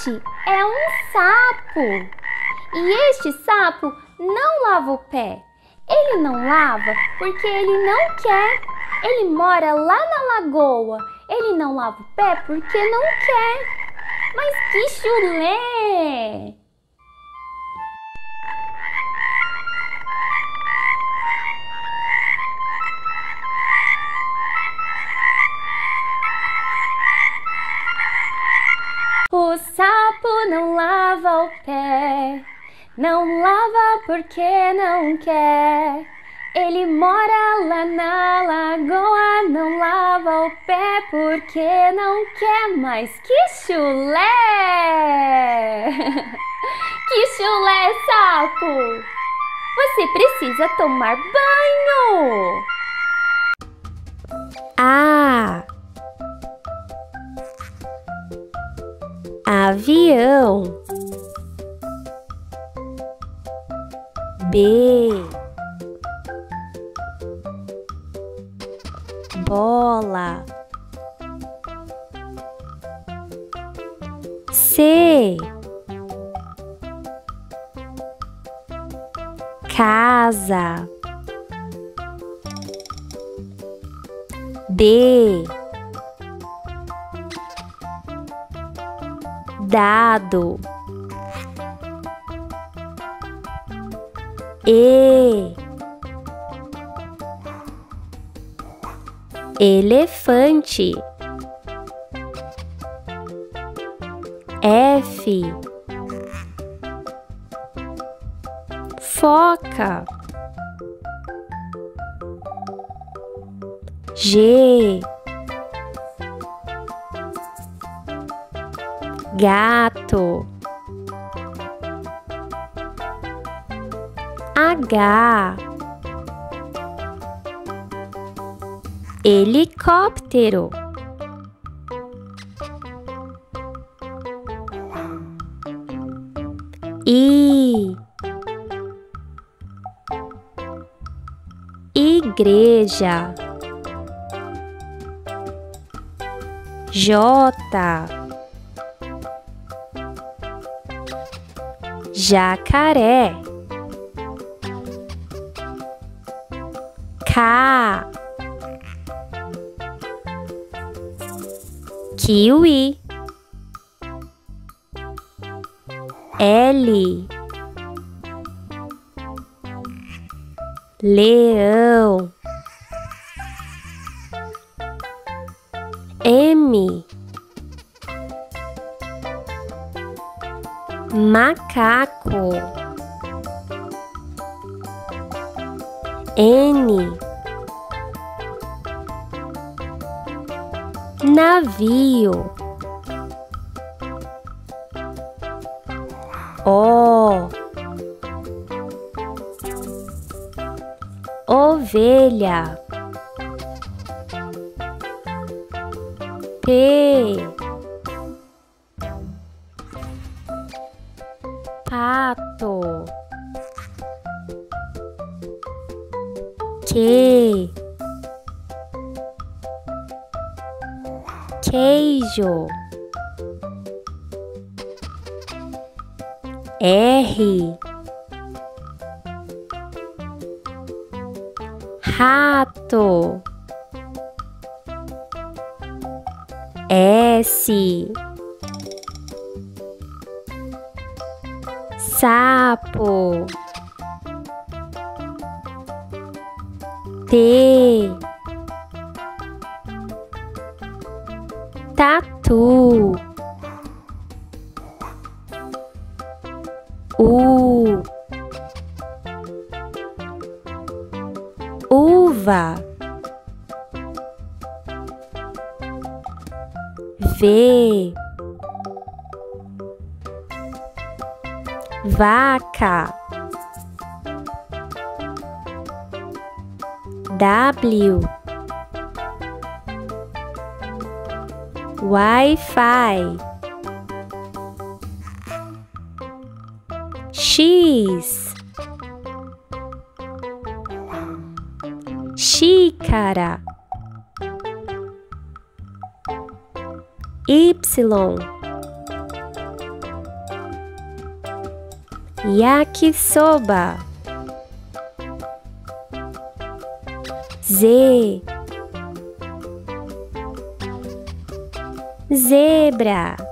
Este é um sapo. E este sapo não lava o pé. Ele não lava porque ele não quer. Ele mora lá na lagoa. Ele não lava o pé porque não quer. Mas que chulé! Não lava o pé, não lava porque não quer. Ele mora lá na lagoa, não lava o pé porque não quer mais. Que chulé! que chulé, sapo! Você precisa tomar banho! A Avião. B. Bola. C. Casa. D dado E. Elefante. F. Foca. G gato. H. Helicóptero. I. Igreja. J jacaré. K kiwi. L. Leão navio. O. Ovelha. P queijo R U. Uva. V. Vaca. W. Wi-Fi X xícara Y Yakisoba. Z. Zebra.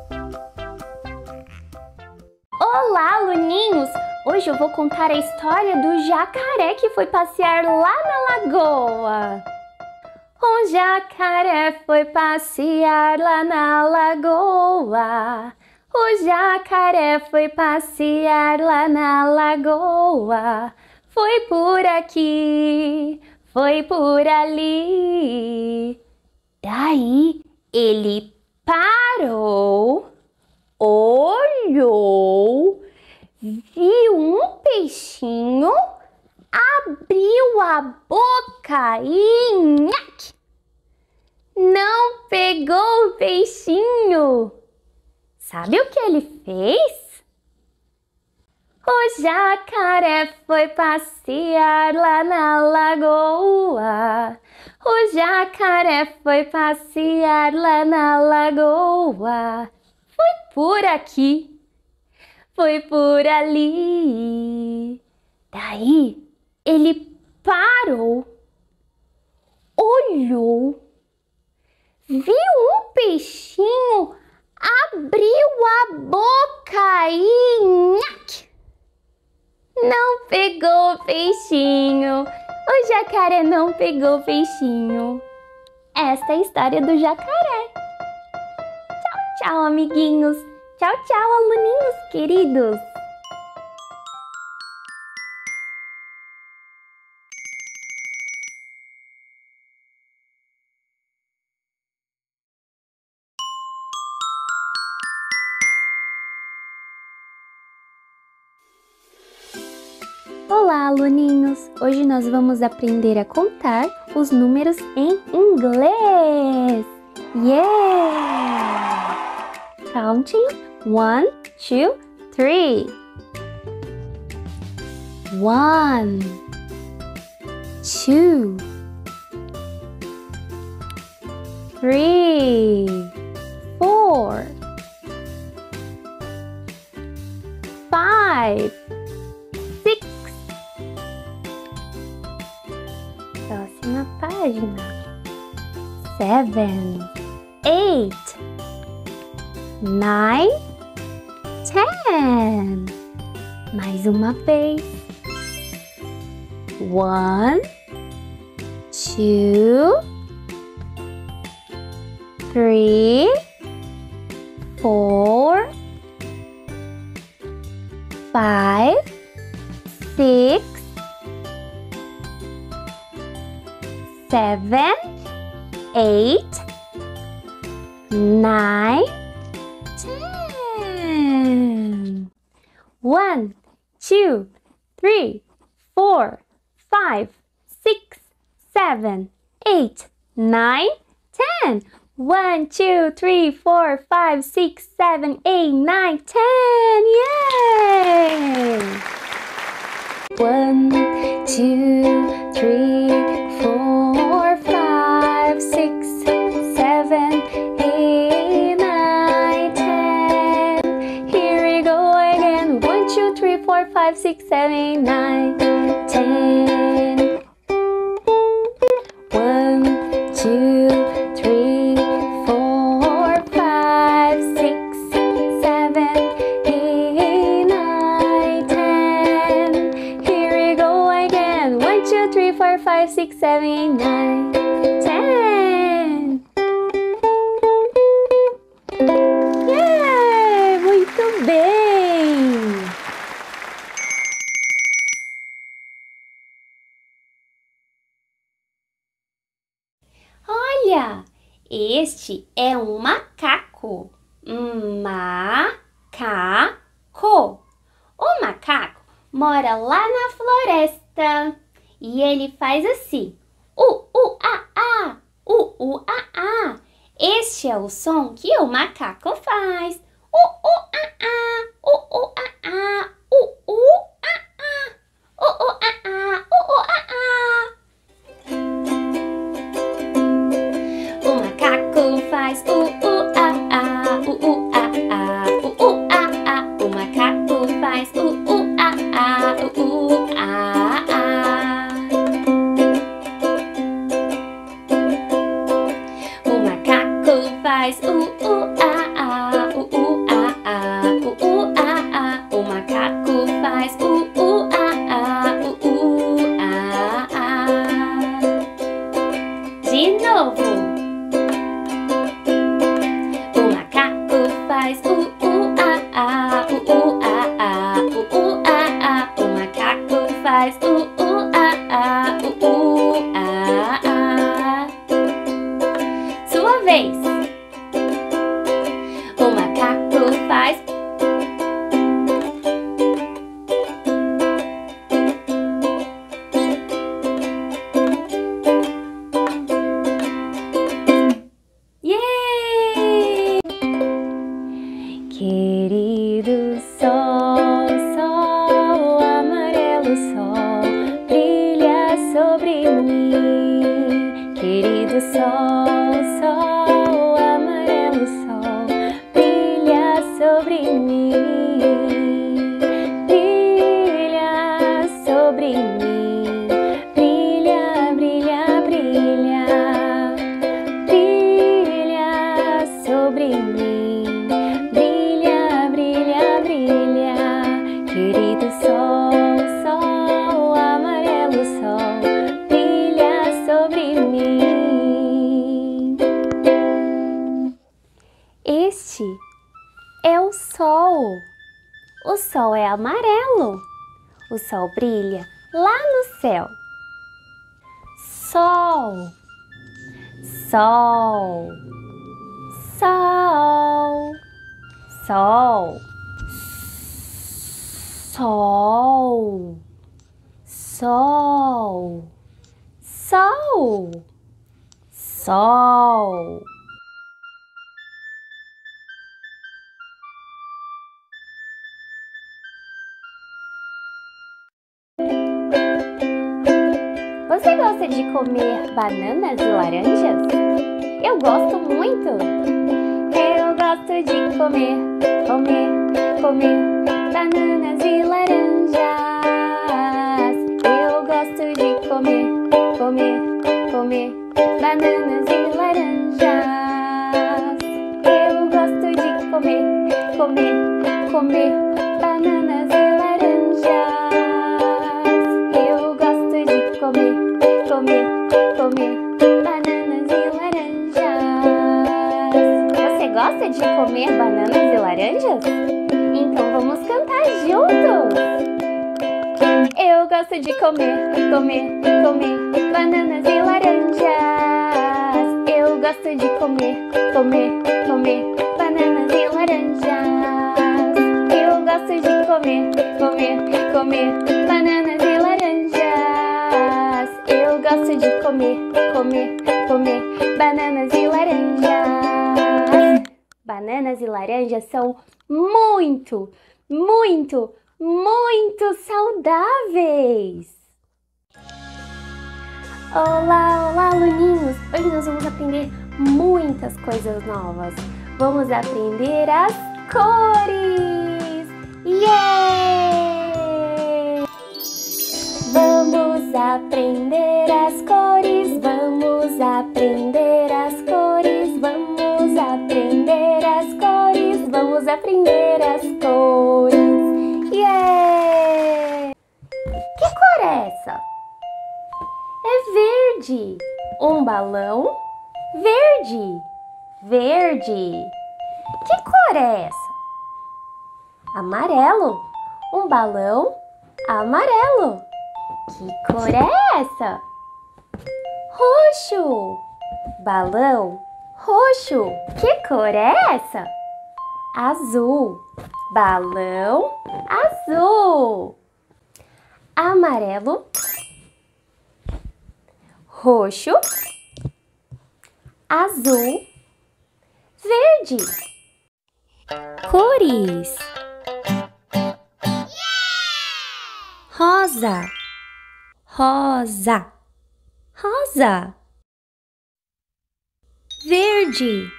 Contar a história do jacaré que foi passear lá na lagoa. Um jacaré foi passear lá na lagoa. O jacaré foi passear lá na lagoa. Foi por aqui, foi por ali. Daí ele parou, olhou, viu um peixinho, abriu a boca e nhaque! Não pegou o peixinho. Sabe o que ele fez? O jacaré foi passear lá na lagoa. O jacaré foi passear lá na lagoa. Foi por aqui, foi por ali. Daí ele parou, olhou, viu um peixinho, abriu a boca e nhaque! Não pegou o peixinho. O jacaré não pegou o peixinho. Esta é a história do jacaré. Tchau, tchau, amiguinhos. Tchau, tchau, aluninhos queridos. Olá, aluninhos! Hoje nós vamos aprender a contar os números em inglês. Yeah! Counting one, two, three. One, two, three, four, five. six. Próxima página. Seven, eight, nine, ten. Mais uma vez. One, two, three, four, five, six, seven, eight, nine, One, two, three, four, five, six, seven, eight, nine, ten. One, two, three, four, five, six, seven, eight, nine, ten. Yay! One, two, three, four, six, seven, nine, ten. Sol, sol, sol, sol, sol. Você gosta de comer bananas e laranjas? Eu gosto muito! Gosto de comer, comer, comer bananas e laranjas. Eu gosto de comer, comer, comer bananas e laranjas. Eu gosto de comer, comer, comer bananas e laranjas. Eu gosto de comer, comer, comer de comer bananas e laranjas? Então vamos cantar juntos! Eu gosto de comer, comer, comer bananas e laranjas. Eu gosto de comer, comer, comer bananas e laranjas. Eu gosto de comer, comer, comer bananas e laranjas. Eu gosto de comer, comer, comer bananas e laranjas. Bananas e laranjas são muito, muito, muito saudáveis. Olá, olá, aluninhos! Hoje nós vamos aprender muitas coisas novas. Vamos aprender as cores! Yeah! Vamos aprender as cores, vamos aprender as cores, vamos aprender as cores, vamos aprender as cores. Yeah! Que cor é essa? É verde. Um balão verde. Verde. Que cor é essa? Amarelo. Um balão amarelo. Que cor é essa? Roxo. Balão roxo. Que cor é essa? Azul. Balão azul. Amarelo. Roxo. Azul. Verde. Cores. Rosa. Rosa. Rosa. Verde.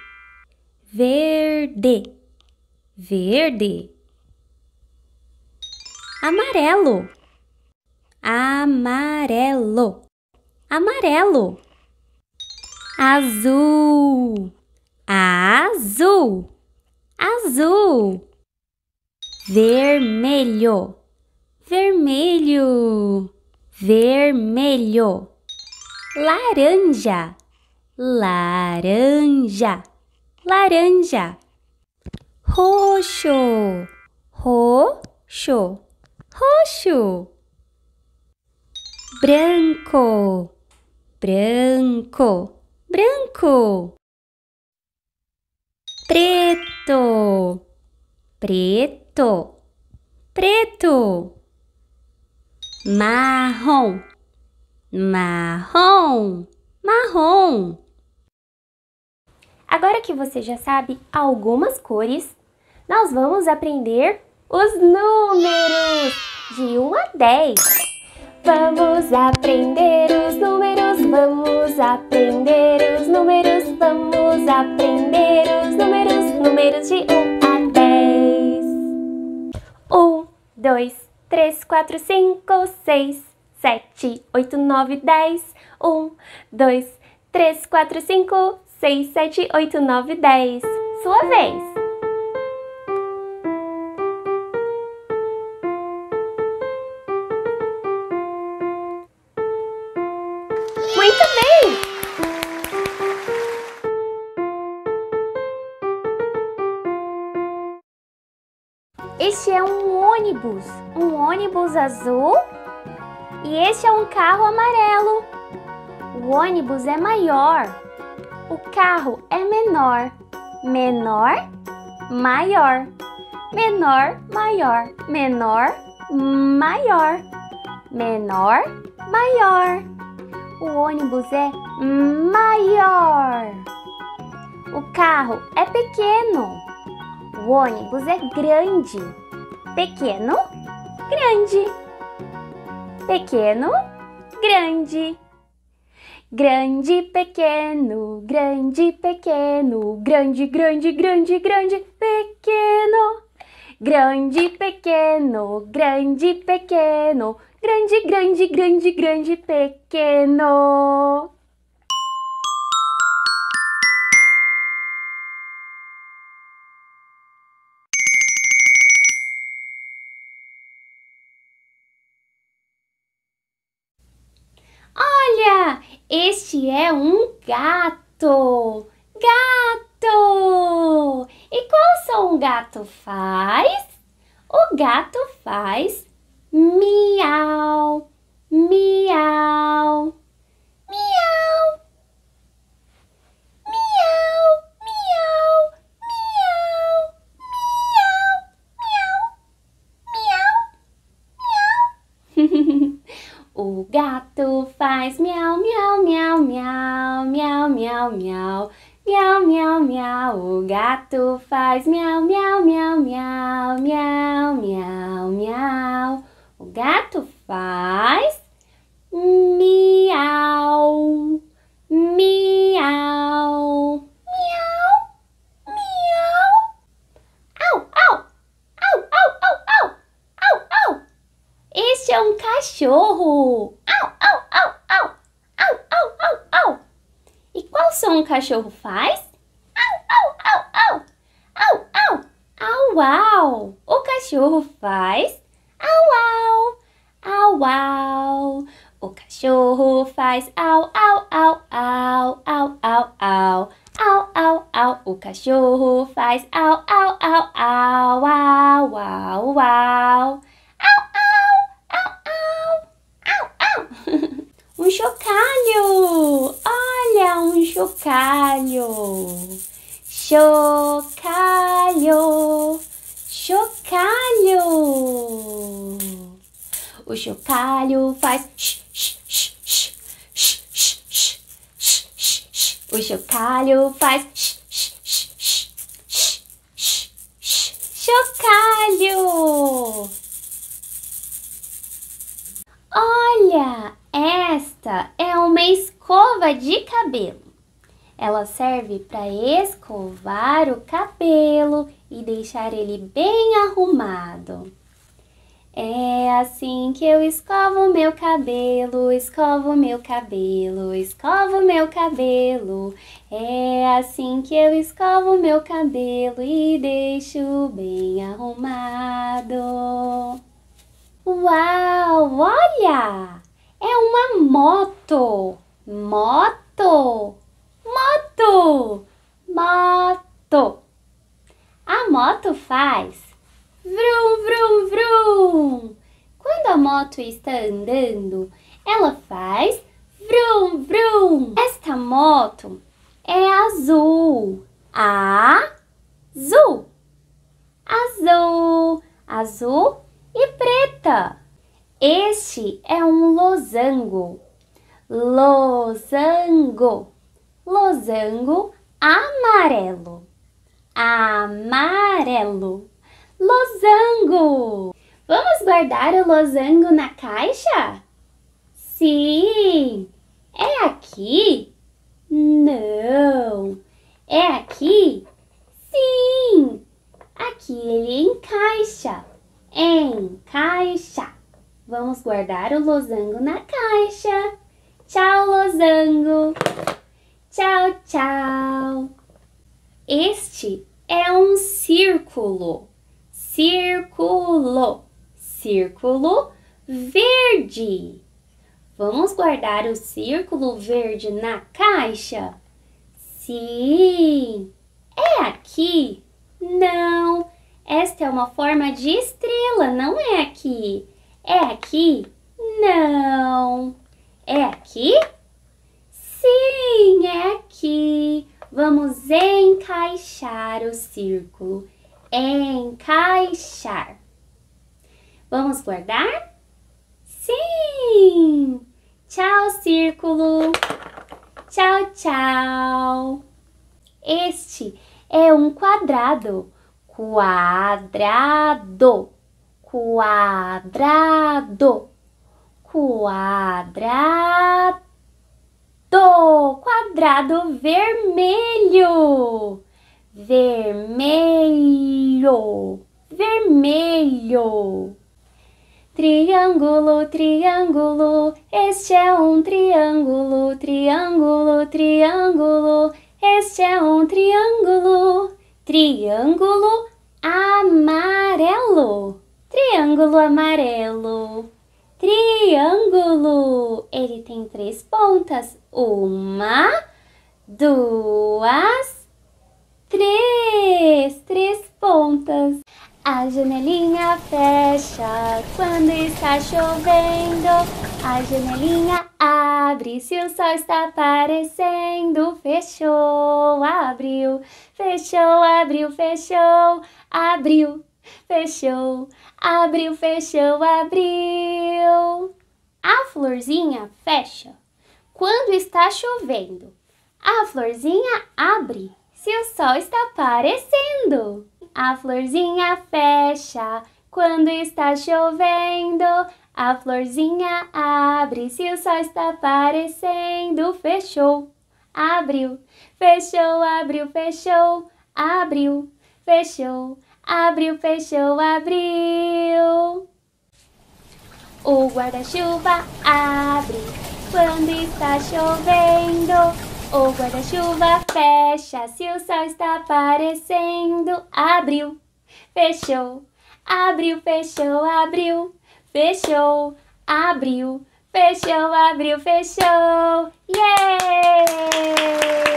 Verde. Verde. Amarelo. Amarelo. Amarelo. Azul. Azul. Azul. Vermelho. Vermelho. Vermelho. Laranja. Laranja, laranja. Roxo, roxo, roxo. Branco, branco, branco. Preto, preto, preto. Marrom, marrom, marrom. Agora que você já sabe algumas cores, nós vamos aprender os números de 1 a 10. Vamos aprender os números, vamos aprender os números, vamos aprender os números, números de 1 a 10. 1, 2, 3, 4, 5, 6, 7, 8, 9, 10. 1, 2, 3, 4, 5, 6, 7, 8, 9, 10. Sua vez! Muito bem! Este é um ônibus, um ônibus azul e este é um carro amarelo. O ônibus é maior, o carro é menor. Menor, maior. Menor, maior. Menor, maior. Menor, maior. O ônibus é maior. O carro é pequeno. O ônibus é grande. Pequeno, grande. Pequeno, grande. Grande, pequeno, grande, pequeno, grande, grande, grande, grande, pequeno. Grande, pequeno, grande, pequeno, grande, grande, grande, grande, pequeno. Este é um gato. Gato! E qual som o gato faz? O gato faz miau, miau, miau, gato faz miau, miau, miau, miau, miau, miau, miau. Miau, miau, miau, o gato faz miau, miau, miau, miau, miau, miau, miau. O gato faz cachorro faz? Chocalho faz. Chocalho! Olha, esta é uma escova de cabelo. Ela serve para escovar o cabelo e deixar ele bem arrumado. É assim que eu escovo meu cabelo, escovo meu cabelo, escovo meu cabelo. É assim que eu escovo meu cabelo e deixo bem arrumado. Uau, olha! É uma moto! Moto! Moto, moto. A moto faz vrum, vrum, vrum. Quando a moto está andando, ela faz vrum, vrum. Esta moto é azul. Azul. Azul, azul e preta. Este é um losango. Losango. Losango amarelo. Amarelo. Losango. Vamos guardar o losango na caixa? Sim. É aqui? Não. É aqui? Sim. Aqui ele encaixa. Encaixa. Vamos guardar o losango na caixa. Tchau, losango. Tchau, tchau. Este é um círculo. Círculo. Círculo verde. Vamos guardar o círculo verde na caixa? Sim. É aqui? Não. Esta é uma forma de estrela, não é aqui. É aqui? Não. É aqui? Sim, é aqui. Vamos encaixar o círculo. Encaixar. Vamos guardar? Sim! Tchau, círculo! Tchau, tchau! Este é um quadrado. Quadrado. Quadrado. Quadrado. Quadrado vermelho. Vermelho. Vermelho. Triângulo, triângulo, este é um triângulo, triângulo, triângulo, este é um triângulo, triângulo amarelo, triângulo amarelo, triângulo. Ele tem três pontas, uma, duas, três, três pontas. A janelinha fecha quando está chovendo. A janelinha abre se o sol está aparecendo. Fechou, abriu, fechou, abriu, fechou, abriu, fechou, abriu, fechou, abriu. A florzinha fecha quando está chovendo. A florzinha abre se o sol está aparecendo. A florzinha fecha quando está chovendo. A florzinha abre se o sol está aparecendo. Fechou, abriu, fechou, abriu, fechou, abriu, fechou, abriu, fechou, abriu. O guarda-chuva abre quando está chovendo. O guarda-chuva fecha se o sol está aparecendo. Abriu, fechou, abriu, fechou, abriu, fechou, abriu, fechou, abriu, fechou. Yeah!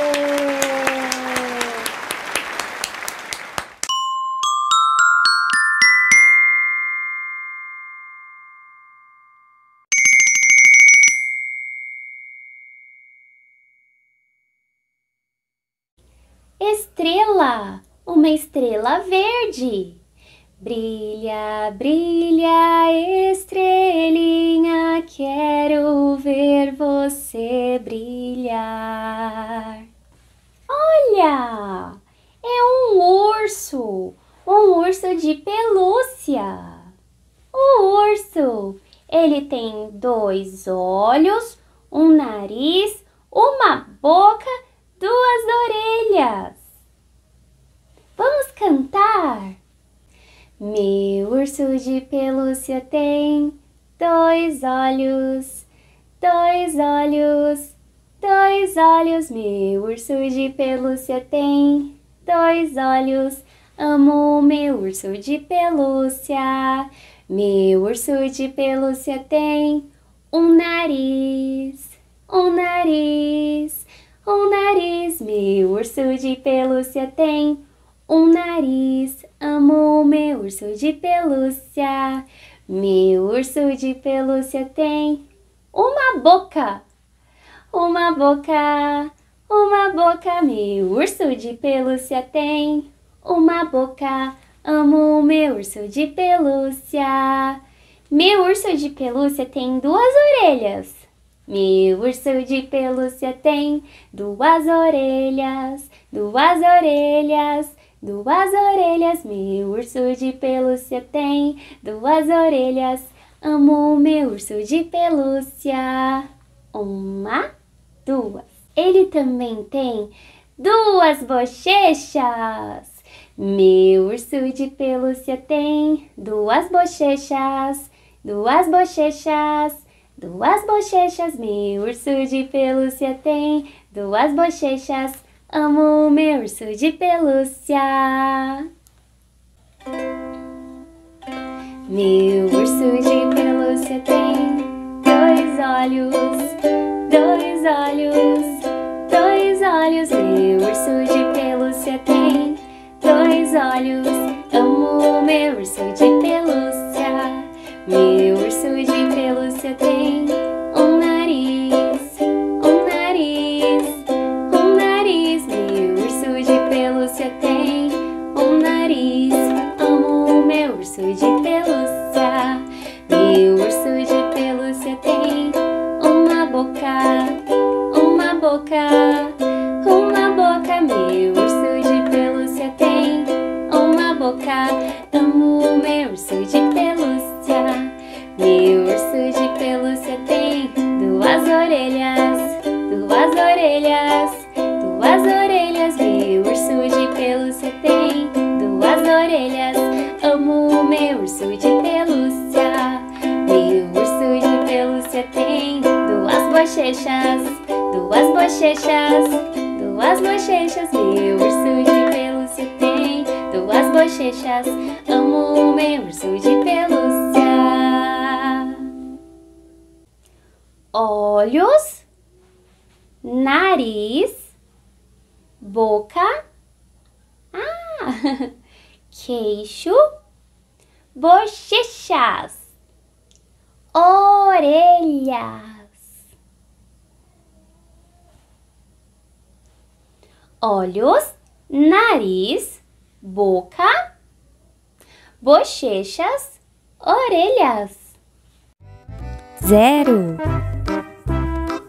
Estrela, uma estrela verde. Brilha, brilha, estrelinha, quero ver você brilhar. Olha, é um urso, um urso de pelúcia. O urso, ele tem dois olhos, um nariz, uma boca duas orelhas. Vamos cantar? Meu urso de pelúcia tem dois olhos, dois olhos, dois olhos. Meu urso de pelúcia tem dois olhos. Amo meu urso de pelúcia. Meu urso de pelúcia tem um nariz, um nariz, um nariz, meu urso de pelúcia tem um nariz. Amo meu urso de pelúcia. Meu urso de pelúcia tem uma boca. Uma boca, uma boca. Meu urso de pelúcia tem uma boca. Amo meu urso de pelúcia. Meu urso de pelúcia tem duas orelhas. Meu urso de pelúcia tem duas orelhas, duas orelhas, duas orelhas. Meu urso de pelúcia tem duas orelhas. Amo meu urso de pelúcia. Uma, duas. Ele também tem duas bochechas. Meu urso de pelúcia tem duas bochechas, duas bochechas, duas bochechas. Meu urso de pelúcia tem duas bochechas. Amo meu urso de pelúcia. Meu urso de pelúcia tem dois olhos, dois olhos, dois olhos. Meu urso de pelúcia tem dois olhos. Amo meu urso de pelúcia. Meu urso de pelúcia tem urso de pelúcia. Meu urso de pelúcia tem uma boca, uma boca, uma boca. Meu urso de pelúcia tem uma boca. Amo meu urso de pelúcia. Meu urso de pelúcia tem duas orelhas, duas orelhas, urso de pelúcia. Meu urso de pelúcia tem duas bochechas, duas bochechas, duas bochechas. Meu urso de pelúcia tem duas bochechas. Amo meu urso de pelúcia. Olhos, nariz, boca, ah, queixo, bochechas, orelhas. Olhos, nariz, boca, bochechas, orelhas. zero,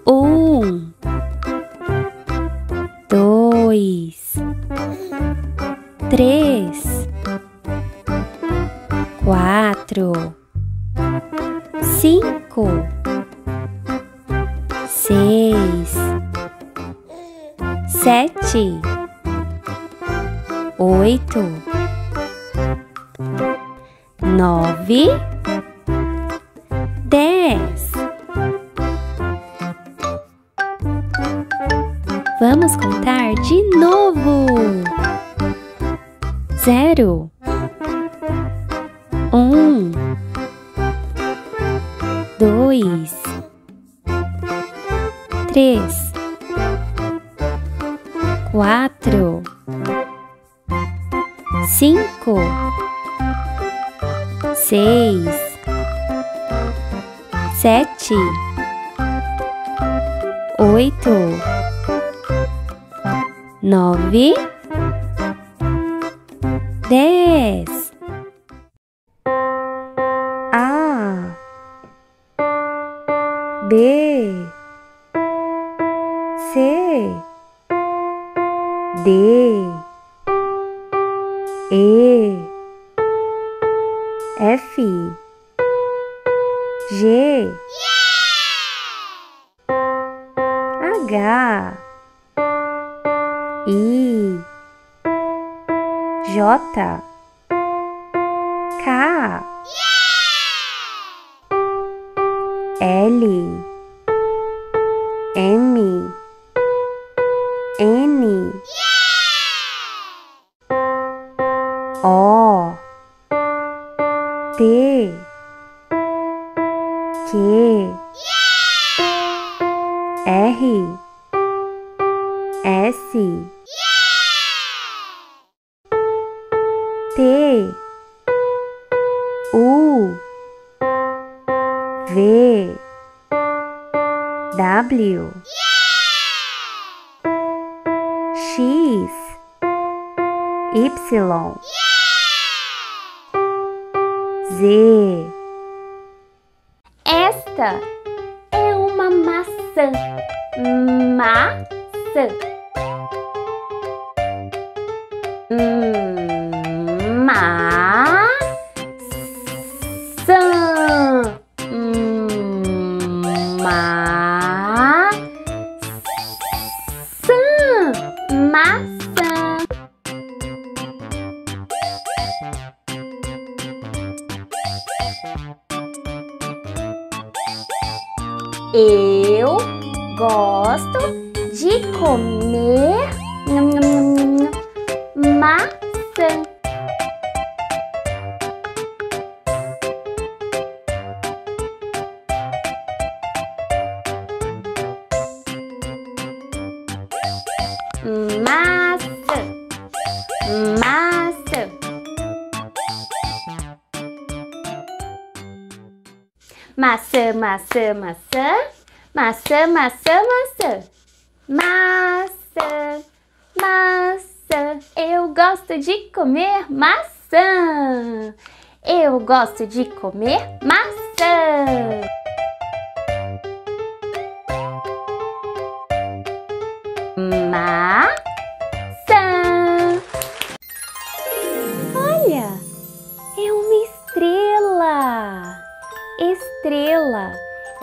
um, dois, três, quatro, cinco, seis, sete, oito, nove. Dez. Vamos contar de novo. Zero, B, C, D, E, F. G H I J L M X Y Z Esta é uma maçã. Maçã. Hum, Maçã, maçã, maçã. Maçã, maçã, maçã. Maçã, maçã. Eu gosto de comer maçã. Eu gosto de comer maçã.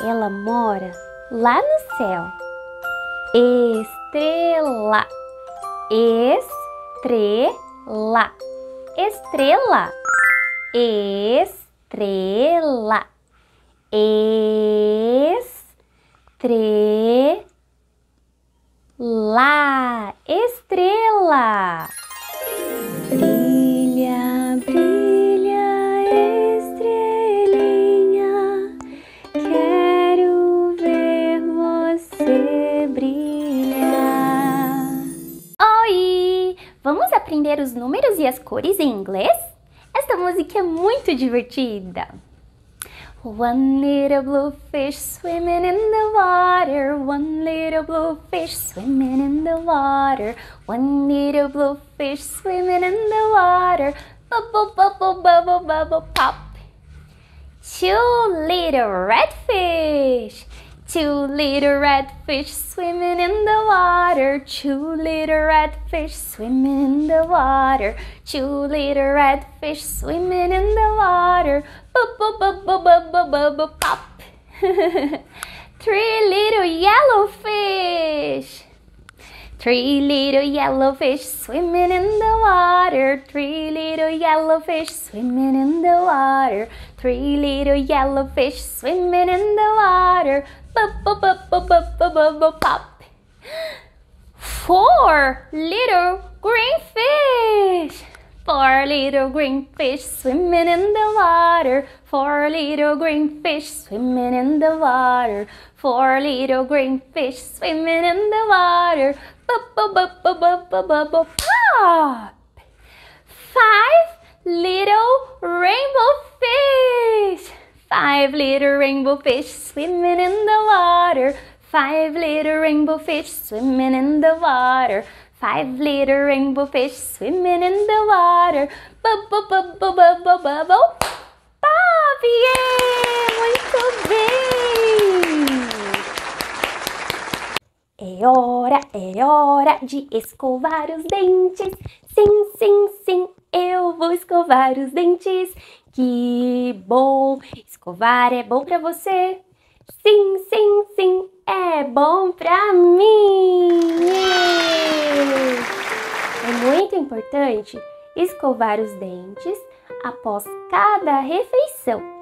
Ela mora lá no céu. Estrela, estrela, estrela, estrela, estrela, estrela. Aprender os números e as cores em inglês? Esta música é muito divertida. One little blue fish swimming in the water. One little blue fish swimming in the water. One little blue fish swimming in the water. Bubble, bubble, bubble, bubble, pop. Two little red fish. Two little red fish swimming in the water. Two little red fish swimming in the water. Two little red fish swimming in the water. Bubble, bubble, bubble, bubble, pop. Three little yellow fish. Three little yellow fish swimming in the water. Three little yellow fish swimming in the water. Three little yellow fish swimming in the water. Pop. Four little green fish. Four little green fish swimming in the water. Four little green fish swimming in the water. Four little green fish swimming in the water. Pop. Five little rainbow fish. Five little rainbow fish swimming in the water. Five little rainbow fish swimming in the water. Five little rainbow fish swimming in the water. Bubble, bubble, bubble, bubble. Pop! Yeah! Muito bem! É hora, é hora de escovar os dentes. Sim, sim, sim, eu vou escovar os dentes. Que bom! Escovar é bom pra você. Sim, sim, sim, é bom pra mim. É muito importante escovar os dentes após cada refeição.